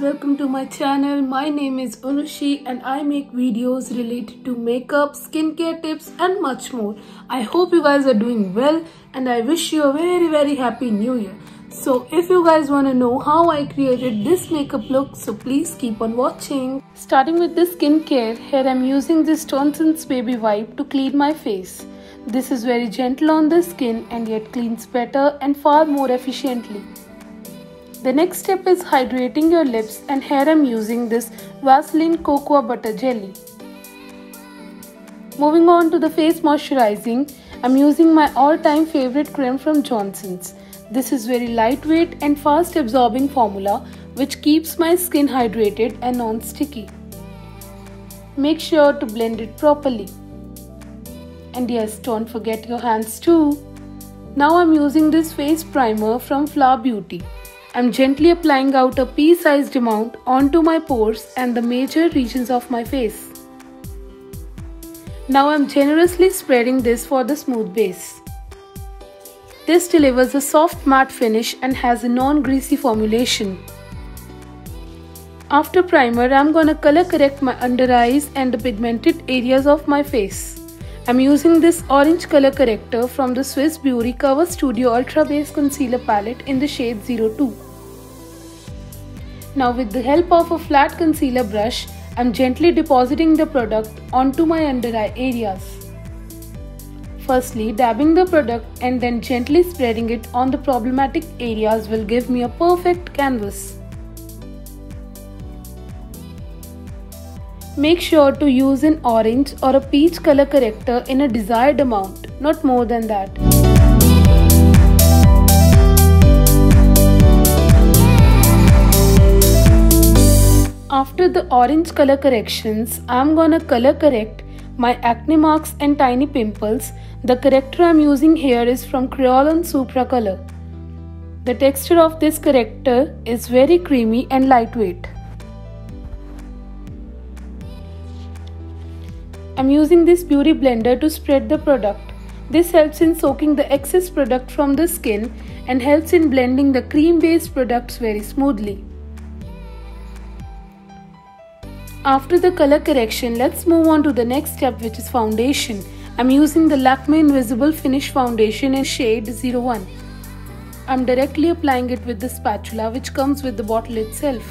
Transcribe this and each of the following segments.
welcome to my channel. My name is Urvashi and I make videos related to makeup, skincare tips and much more. I hope you guys are doing well and I wish you a very very happy new year. So if you guys want to know how I created this makeup look, so please keep on watching. Starting with the skincare, here I'm using this Johnson's Baby Wipe to clean my face. This is very gentle on the skin and yet cleans better and far more efficiently. The next step is hydrating your lips and here I'm using this Vaseline Cocoa Butter Jelly. Moving on to the face moisturizing, I'm using my all-time favorite cream from Johnson's. This is very lightweight and fast absorbing formula which keeps my skin hydrated and non-sticky. Make sure to blend it properly. And yes, don't forget your hands too. Now I'm using this face primer from Flower Beauty. I'm gently applying out a pea-sized amount onto my pores and the major regions of my face. Now I'm generously spreading this for the smooth base. This delivers a soft matte finish and has a non-greasy formulation. After primer, I'm gonna color correct my under eyes and the pigmented areas of my face. I'm using this orange color corrector from the Swiss Beauty Cover Studio Ultra Base Concealer Palette in the shade 02. Now with the help of a flat concealer brush, I'm gently depositing the product onto my under eye areas. Firstly, dabbing the product and then gently spreading it on the problematic areas will give me a perfect canvas. Make sure to use an orange or a peach color corrector in a desired amount, not more than that. After the orange color corrections, I'm gonna color correct my acne marks and tiny pimples. The corrector I'm using here is from Kryolan Supra Color. The texture of this corrector is very creamy and lightweight. I'm using this beauty blender to spread the product. This helps in soaking the excess product from the skin and helps in blending the cream based products very smoothly. After the color correction, let's move on to the next step which is foundation. I'm using the Lakme Invisible Finish Foundation in shade 01. I'm directly applying it with the spatula which comes with the bottle itself.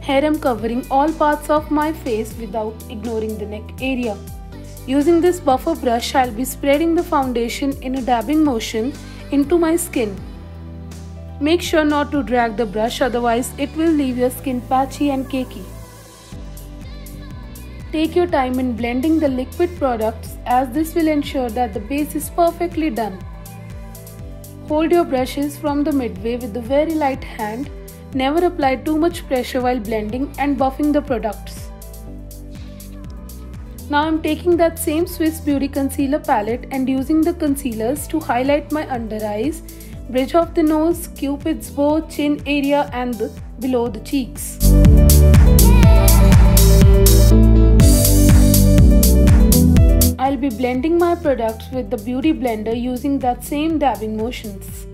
Here I'm covering all parts of my face without ignoring the neck area. Using this buffer brush, I'll be spreading the foundation in a dabbing motion into my skin. Make sure not to drag the brush otherwise it will leave your skin patchy and cakey. Take your time in blending the liquid products as this will ensure that the base is perfectly done. Hold your brushes from the midway with a very light hand. Never apply too much pressure while blending and buffing the products. Now I'm taking that same Swiss Beauty concealer palette and using the concealers to highlight my under eyes bridge of the nose, cupid's bow, chin area and the, below the cheeks. I'll be blending my products with the beauty blender using that same dabbing motions.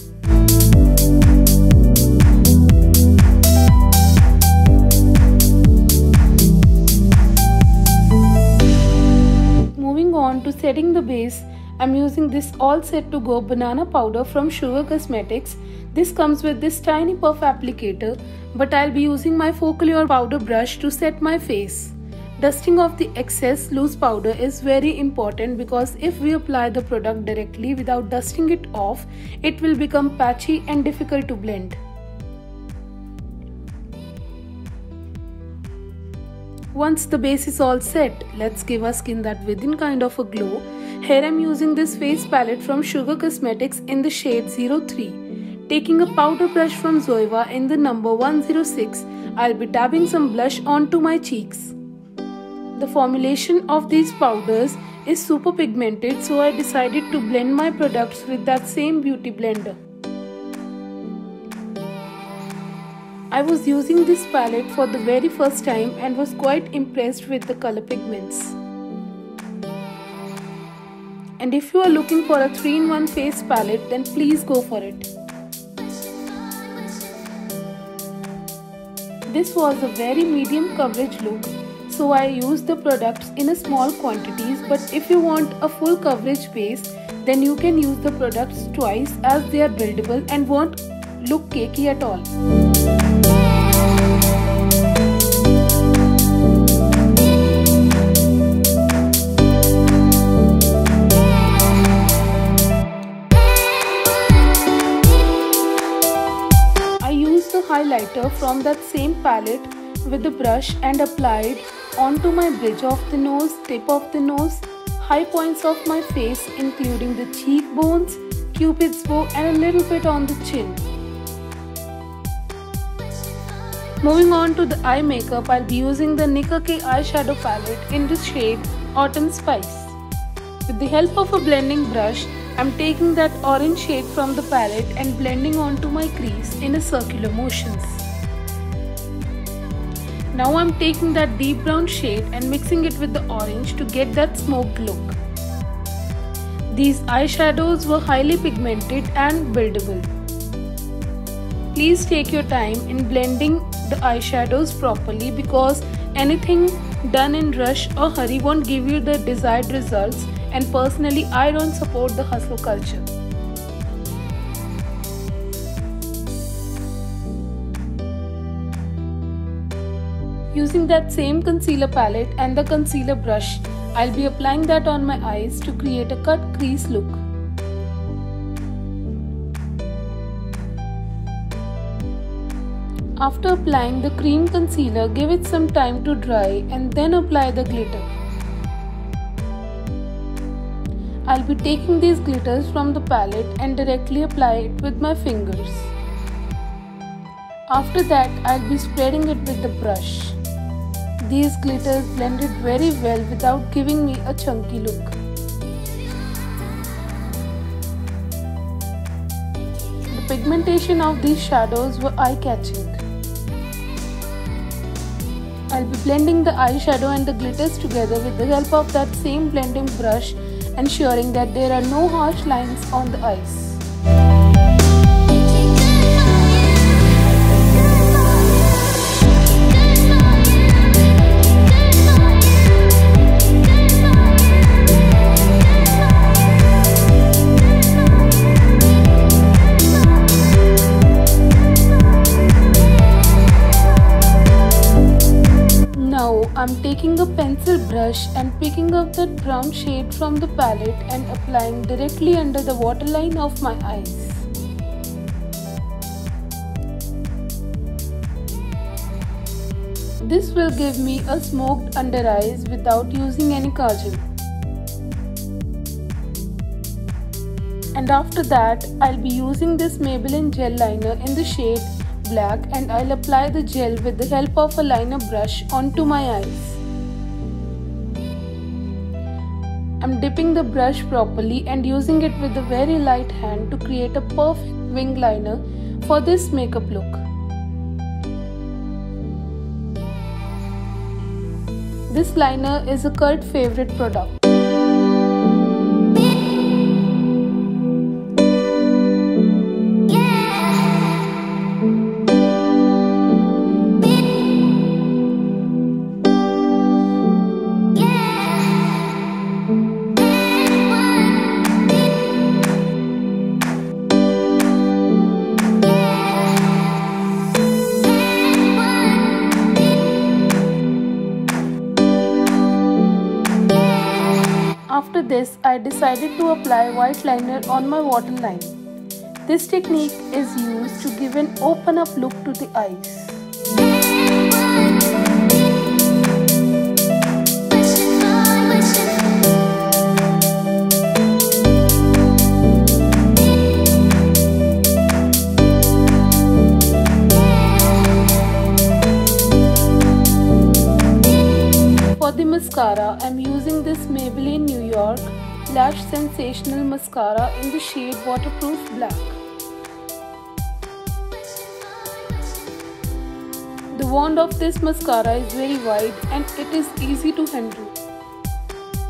Moving on to setting the base, I'm using this all set to go banana powder from Sugar Cosmetics. This comes with this tiny puff applicator but I'll be using my Focallure powder brush to set my face. Dusting off the excess loose powder is very important because if we apply the product directly without dusting it off, it will become patchy and difficult to blend. Once the base is all set, let's give our skin that within kind of a glow here I'm using this face palette from Sugar Cosmetics in the shade 03. Taking a powder brush from Zoeva in the number 106, I'll be dabbing some blush onto my cheeks. The formulation of these powders is super pigmented so I decided to blend my products with that same beauty blender. I was using this palette for the very first time and was quite impressed with the color pigments. And if you are looking for a 3-in-1 face palette then please go for it. this was a very medium coverage look so I used the products in a small quantities but if you want a full coverage base then you can use the products twice as they are buildable and won't look cakey at all. Highlighter from that same palette with the brush and applied onto my bridge of the nose, tip of the nose, high points of my face including the cheekbones, cupid's bow and a little bit on the chin. Moving on to the eye makeup, I'll be using the Nicka K eyeshadow palette in the shade Autumn Spice. With the help of a blending brush, I'm taking that orange shade from the palette and blending onto my crease in a circular motions. Now I'm taking that deep brown shade and mixing it with the orange to get that smoked look. These eyeshadows were highly pigmented and buildable. Please take your time in blending the eyeshadows properly because anything done in rush or hurry won't give you the desired results and personally I don't support the hustle culture. Using that same concealer palette and the concealer brush, I'll be applying that on my eyes to create a cut crease look. After applying the cream concealer, give it some time to dry and then apply the glitter. I'll be taking these glitters from the palette and directly apply it with my fingers. After that, I'll be spreading it with the brush. These glitters blended very well without giving me a chunky look. The pigmentation of these shadows were eye-catching. I'll be blending the eyeshadow and the glitters together with the help of that same blending brush ensuring that there are no harsh lines on the I'm taking a pencil brush and picking up that brown shade from the palette and applying directly under the waterline of my eyes. This will give me a smoked under eyes without using any kajal. And after that, I'll be using this Maybelline gel liner in the shade black and I'll apply the gel with the help of a liner brush onto my eyes. I'm dipping the brush properly and using it with a very light hand to create a perfect wing liner for this makeup look. This liner is a cult favorite product. This, I decided to apply white liner on my waterline. This technique is used to give an open up look to the eyes. Lash Sensational Mascara in the shade Waterproof Black. The wand of this mascara is very wide and it is easy to handle.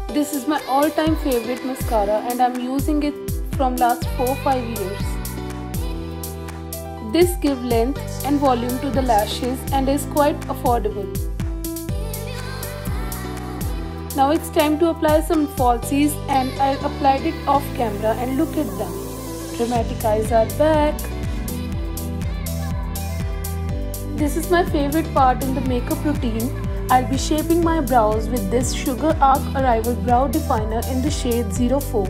This is my all-time favorite mascara and I'm using it from last 4-5 years. This gives length and volume to the lashes and is quite affordable. Now it's time to apply some falsies and I applied it off camera and look at them. Dramatic eyes are back. This is my favorite part in the makeup routine. I'll be shaping my brows with this Sugar Arch Arrival Brow Definer in the shade 04.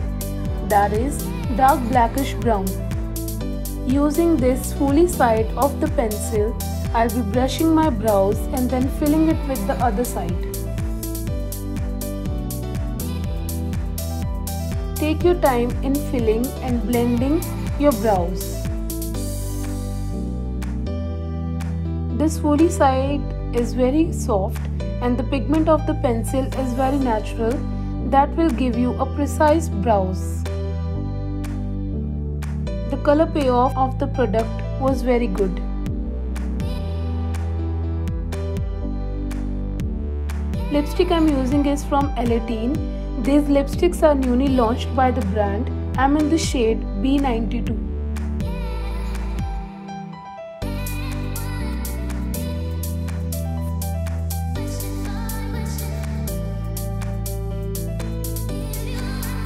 That is dark blackish brown. Using this spoolie side of the pencil, I'll be brushing my brows and then filling it with the other side. Take your time in filling and blending your brows. This spoolie side is very soft and the pigment of the pencil is very natural that will give you a precise brows. The color payoff of the product was very good. Lipstick I'm using is from Eleteen these lipsticks are newly launched by the brand. I'm in the shade B92.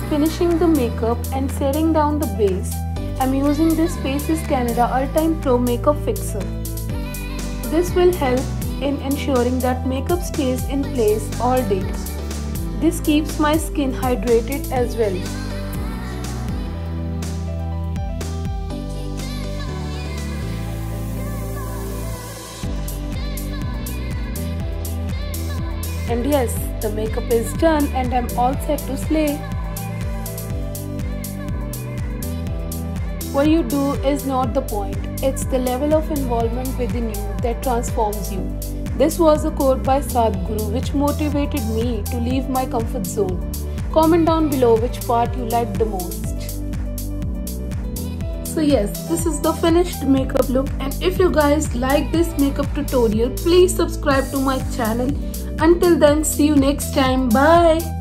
Finishing the makeup and setting down the base, I'm using this Faces Canada Ultime Pro Makeup Fixer. This will help in ensuring that makeup stays in place all day. This keeps my skin hydrated as well. And yes, the makeup is done and I'm all set to slay. What you do is not the point, it's the level of involvement within you that transforms you. This was a quote by Sadhguru which motivated me to leave my comfort zone. Comment down below which part you liked the most. So yes, this is the finished makeup look and if you guys like this makeup tutorial, please subscribe to my channel. Until then, see you next time. Bye.